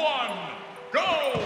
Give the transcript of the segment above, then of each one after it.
one, go!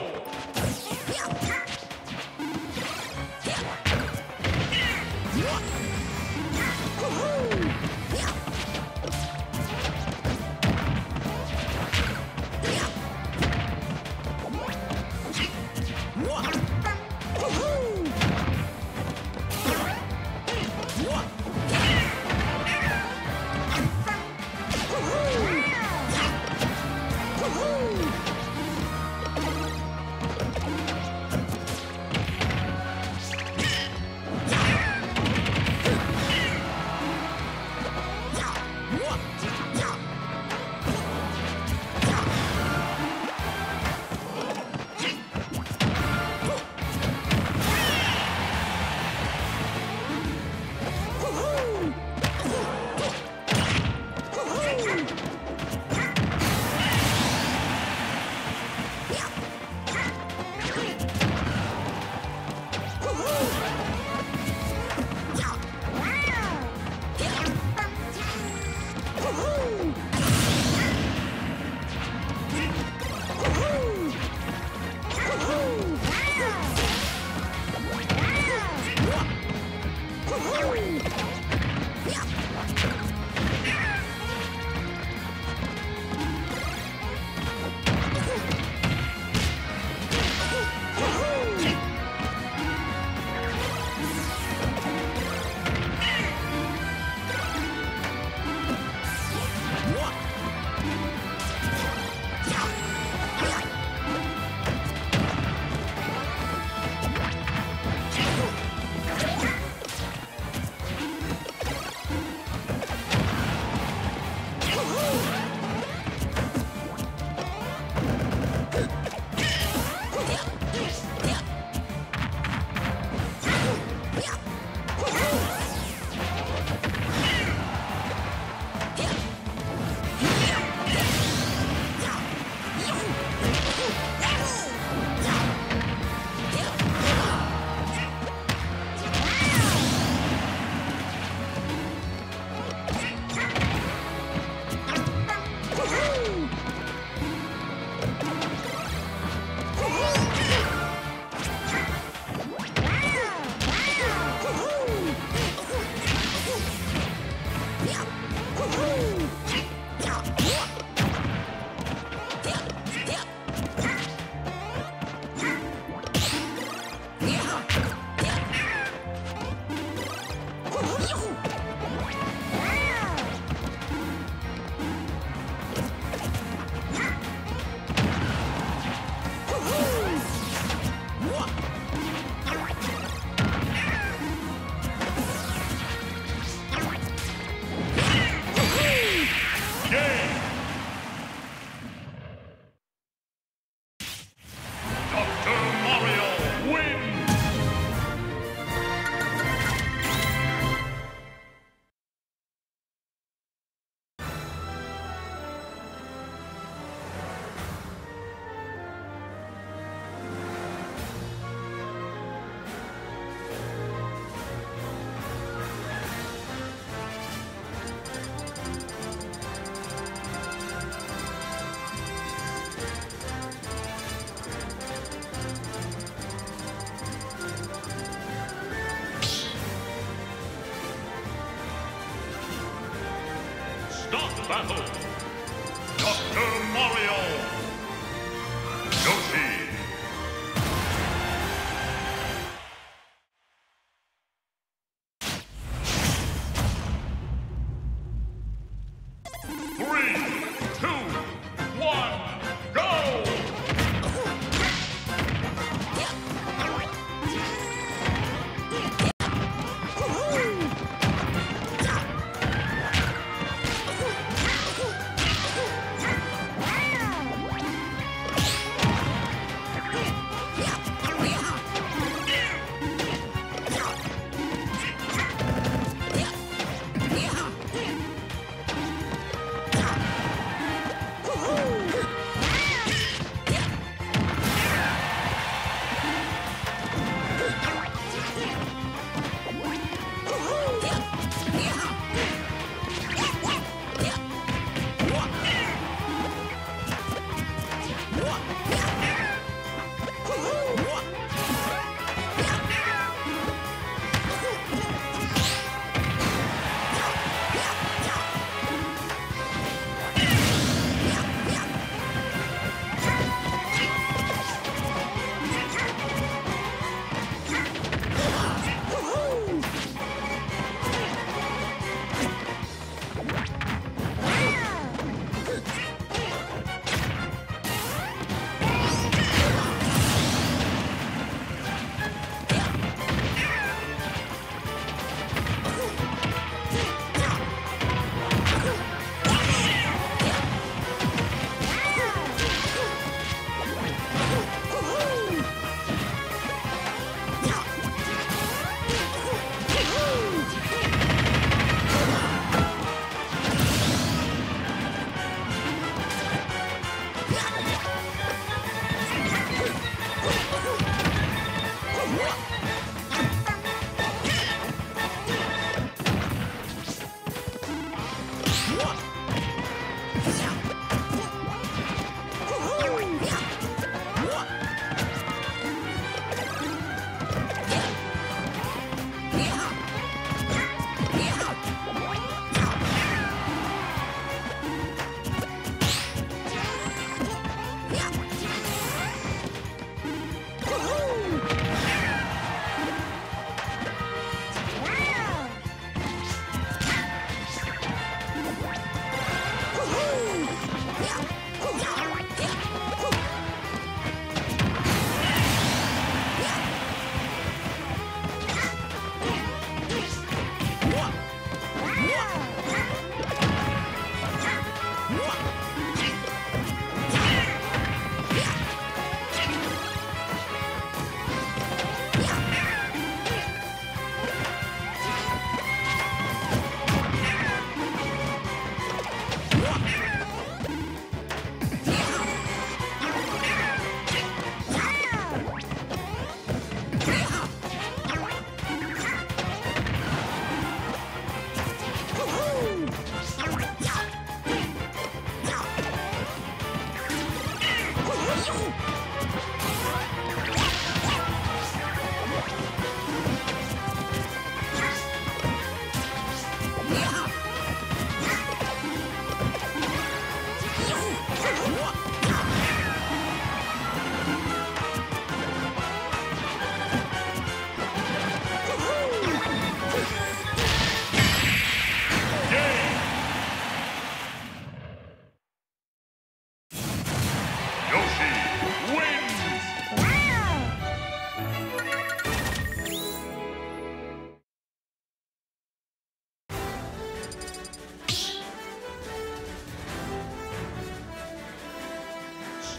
Battle! Dr. Mario! Yoshi! Three, 木马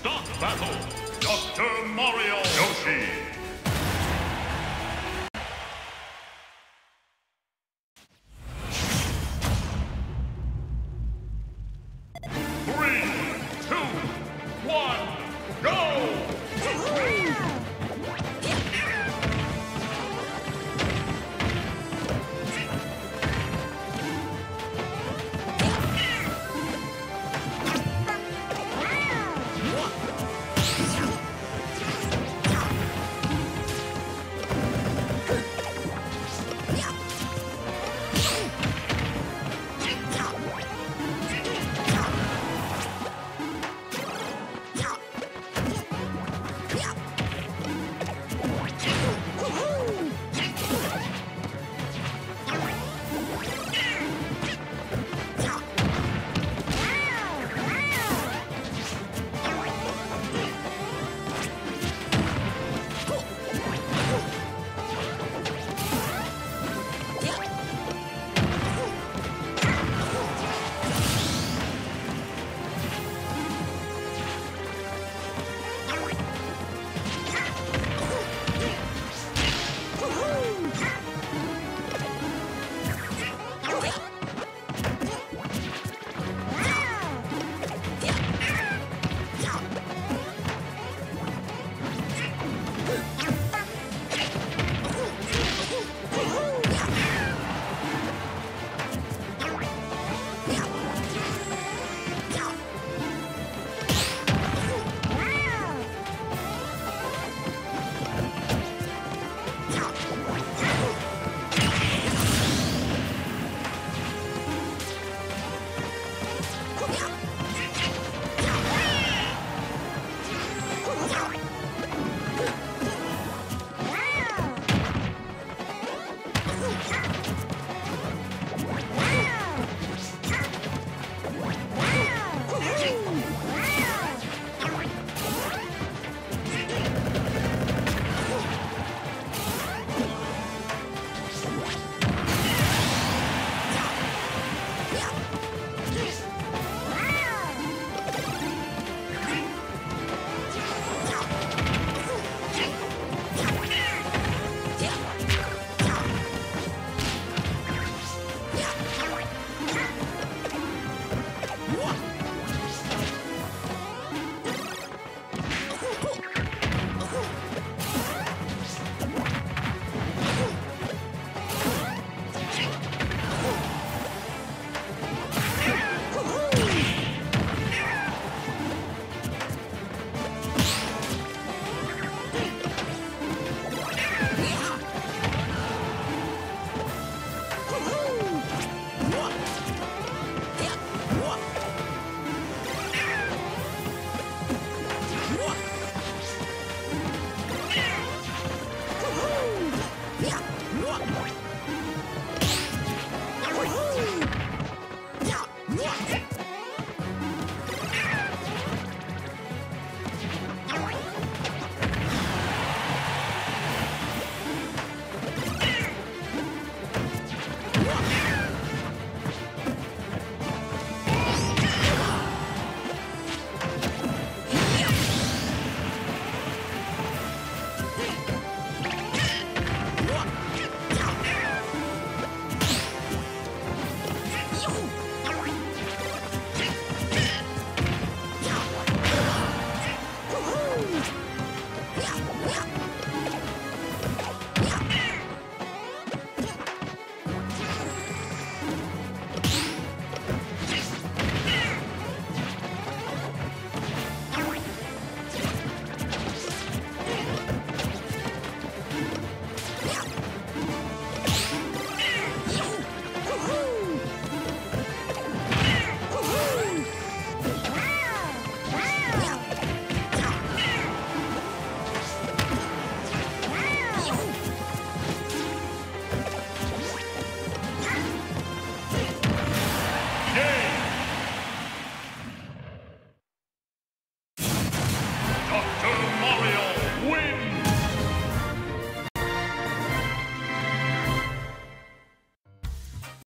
Stop battle. Dr. Mario. Yoshi. Yeah.